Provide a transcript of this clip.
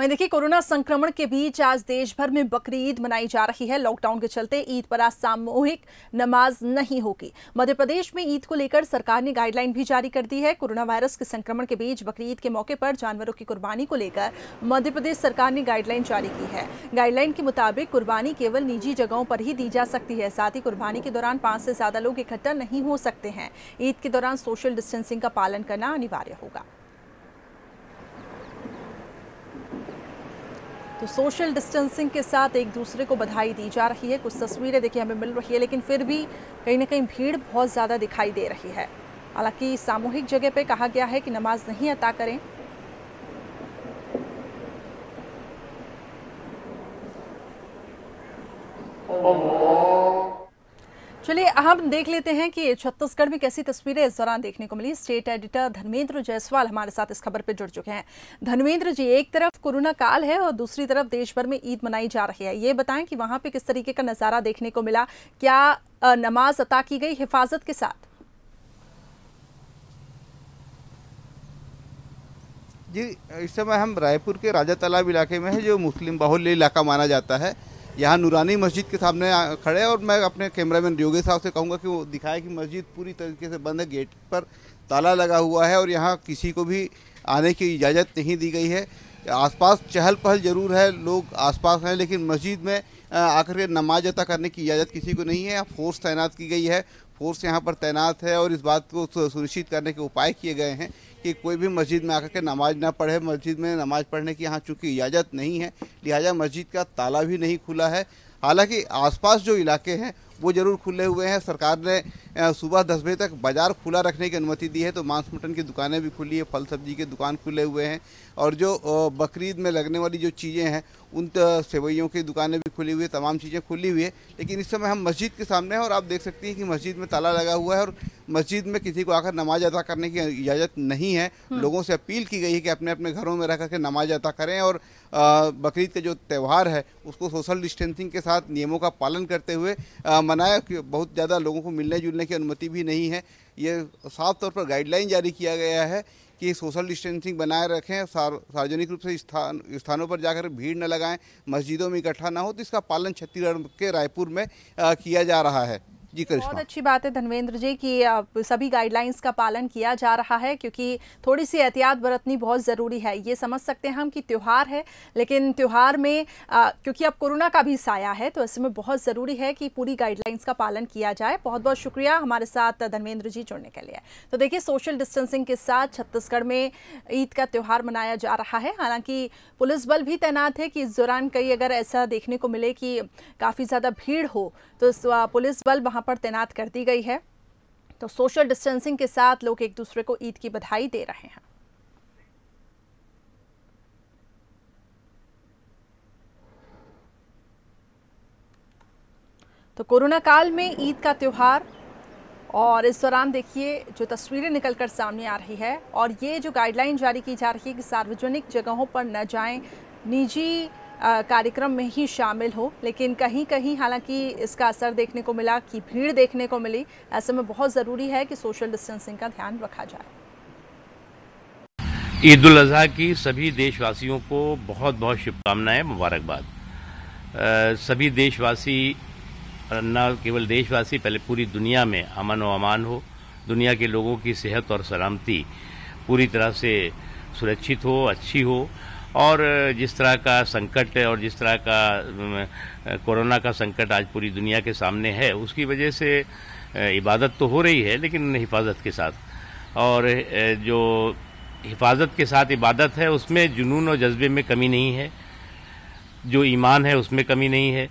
वहीं देखिए, कोरोना संक्रमण के बीच आज देश भर में बकरी ईद मनाई जा रही है। लॉकडाउन के चलते ईद पर आज सामूहिक नमाज़ नहीं होगी। मध्य प्रदेश में ईद को लेकर सरकार ने गाइडलाइन भी जारी कर दी है। कोरोना वायरस के संक्रमण के बीच बकरी ईद के मौके पर जानवरों की कुर्बानी को लेकर मध्य प्रदेश सरकार ने गाइडलाइन जारी की है। गाइडलाइन के मुताबिक कुर्बानी केवल निजी जगहों पर ही दी जा सकती है। साथ ही कुर्बानी के दौरान पाँच से ज़्यादा लोग इकट्ठा नहीं हो सकते हैं। ईद के दौरान सोशल डिस्टेंसिंग का पालन करना अनिवार्य होगा। तो सोशल डिस्टेंसिंग के साथ एक दूसरे को बधाई दी जा रही है। कुछ तस्वीरें देखिए हमें मिल रही है, लेकिन फिर भी कहीं ना कहीं भीड़ बहुत ज़्यादा दिखाई दे रही है। हालाँकि सामूहिक जगह पे कहा गया है कि नमाज़ नहीं अता करें। चलिए हम देख लेते हैं कि छत्तीसगढ़ में कैसी तस्वीरें इस दौरान देखने को मिली। स्टेट एडिटर धर्मेंद्र जायसवाल हमारे साथ इस खबर पर जुड़ चुके हैं। धर्मेंद्र जी, एक तरफ़ कोरोना काल है और दूसरी तरफ़ देश भर में ईद मनाई जा रही है। ये बताएँ कि वहाँ पे किस तरीके का नज़ारा देखने को मिला? क्या नमाज़ अता की गई हिफाजत के साथ? जी, इस समय हम रायपुर के राजा तालाब इलाके में है, जो मुस्लिम बाहुल्य इलाका माना जाता है। यहाँ नूरानी मस्जिद के सामने खड़े हैं और मैं अपने कैमरामैन योगेश साहब से कहूँगा कि वो दिखाए कि मस्जिद पूरी तरीके से बंद है, गेट पर ताला लगा हुआ है और यहाँ किसी को भी आने की इजाज़त नहीं दी गई है। आसपास चहल पहल ज़रूर है, लोग आसपास हैं, लेकिन मस्जिद में आकर के नमाज़ अता करने की इजाज़त किसी को नहीं है। फोर्स तैनात की गई है फोर्स यहाँ पर तैनात है और इस बात को सुनिश्चित करने के उपाय किए गए हैं कि कोई भी मस्जिद में आकर के नमाज़ ना पढ़े। मस्जिद में नमाज़ पढ़ने की यहाँ चूँकि इजाज़त नहीं है, लिहाजा मस्जिद का ताला भी नहीं खुला है। हालाँकि आसपास जो इलाके हैं वो ज़रूर खुले हुए हैं। सरकार ने सुबह दस बजे तक बाज़ार खुला रखने की अनुमति दी है तो मांस मटन की दुकानें भी खुली है फल सब्ज़ी के दुकान खुले हुए हैं और जो बकरीद में लगने वाली जो चीज़ें हैं उन सेवैयों की दुकानें भी खुली हुई है तमाम चीज़ें खुली हुई है। लेकिन इस समय हम मस्जिद के सामने हैं और आप देख सकती हैं कि मस्जिद में ताला लगा हुआ है और मस्जिद में किसी को आकर नमाज़ अदा करने की इजाज़त नहीं है। हम्म। लोगों से अपील की गई है कि अपने अपने घरों में रह करके नमाज़ अदा करें और बकरीद का जो त्यौहार है उसको सोशल डिस्टेंसिंग के साथ नियमों का पालन करते हुए मनाया बहुत ज़्यादा लोगों को मिलने जुलने की अनुमति भी नहीं है। ये साफ़ तौर पर गाइडलाइन जारी किया गया है कि सोशल डिस्टेंसिंग बनाए रखें सार्वजनिक रूप से स्थान स्थानों पर जाकर भीड़ न लगाएँ मस्जिदों में इकट्ठा ना हो तो इसका पालन छत्तीसगढ़ के रायपुर में आ, किया जा रहा है। जी बहुत अच्छी बात है धनवेंद्र जी कि सभी गाइडलाइंस का पालन किया जा रहा है क्योंकि थोड़ी सी एहतियात बरतनी बहुत ज़रूरी है। ये समझ सकते हैं हम कि त्यौहार है लेकिन त्यौहार में आ, क्योंकि अब कोरोना का भी साया है तो ऐसे में बहुत ज़रूरी है कि पूरी गाइडलाइंस का पालन किया जाए। बहुत बहुत शुक्रिया हमारे साथ धर्मेंद्र जी जुड़ने के लिए। तो देखिए सोशल डिस्टेंसिंग के साथ छत्तीसगढ़ में ईद का त्यौहार मनाया जा रहा है। हालाँकि पुलिस बल भी तैनात है कि इस दौरान कई अगर ऐसा देखने को मिले कि काफ़ी ज़्यादा भीड़ हो तो पुलिस बल वहाँ पर तैनात कर दी गई है। तो सोशल डिस्टेंसिंग के साथ लोग एक दूसरे को ईद की बधाई दे रहे हैं। तो कोरोना काल में ईद का त्यौहार और इस दौरान देखिए जो तस्वीरें निकलकर सामने आ रही है और ये जो गाइडलाइन जारी की जा रही है कि सार्वजनिक जगहों पर न जाएँ, निजी कार्यक्रम में ही शामिल हो, लेकिन कहीं कहीं हालाँकि इसका असर देखने को मिला कि भीड़ देखने को मिली, ऐसे में बहुत ज़रूरी है कि सोशल डिस्टेंसिंग का ध्यान रखा जाए। ईद उल अजहा की सभी देशवासियों को बहुत बहुत शुभकामनाएँ, मुबारकबाद। सभी देशवासी, न केवल देशवासी, पहले पूरी दुनिया में अमन व अमान हो, दुनिया के लोगों की सेहत और सलामती पूरी तरह से सुरक्षित हो, अच्छी हो। और जिस तरह का संकट और जिस तरह का कोरोना का संकट आज पूरी दुनिया के सामने है, उसकी वजह से इबादत तो हो रही है, लेकिन हिफाजत के साथ। और जो हिफाजत के साथ इबादत है, उसमें जुनून और जज्बे में कमी नहीं है। जो ईमान है, उसमें कमी नहीं है।